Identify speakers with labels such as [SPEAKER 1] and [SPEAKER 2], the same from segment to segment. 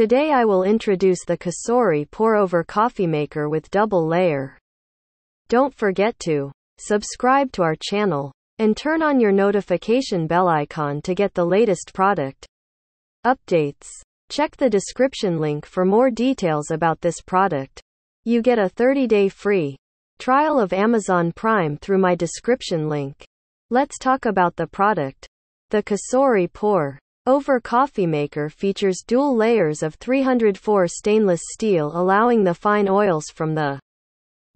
[SPEAKER 1] Today I will introduce the Cosori pour over coffee maker with double layer. Don't forget to subscribe to our channel and turn on your notification bell icon to get the latest product updates. Check the description link for more details about this product. You get a 30 day free trial of Amazon Prime through my description link. Let's talk about the product. The Cosori Pour Over Coffee Maker features dual layers of 304 stainless steel allowing the fine oils from the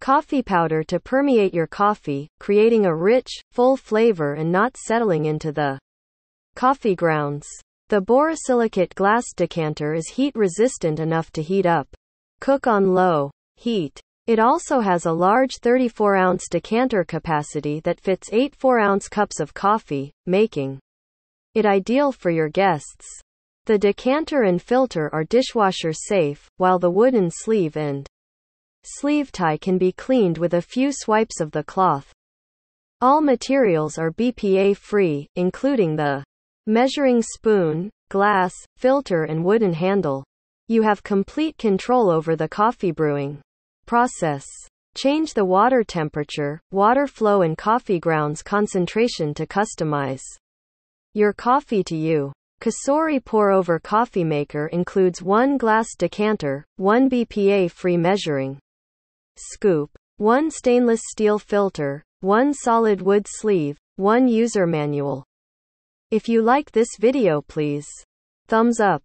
[SPEAKER 1] coffee powder to permeate your coffee, creating a rich, full flavor and not settling into the coffee grounds. The borosilicate glass decanter is heat resistant enough to heat up. Cook on low heat. It also has a large 34 ounce decanter capacity that fits 8 4 ounce cups of coffee, making it ideal for your guests. The decanter and filter are dishwasher safe, while the wooden sleeve and sleeve tie can be cleaned with a few swipes of the cloth. All materials are BPA free, including the measuring spoon, glass, filter, and wooden handle. You have complete control over the coffee brewing Process. Change the water temperature, water flow and coffee grounds concentration to customize your coffee to you. Cosori pour over coffee maker includes one glass decanter, one BPA free measuring scoop, one stainless steel filter, one solid wood sleeve, one user manual. If you like this video please thumbs up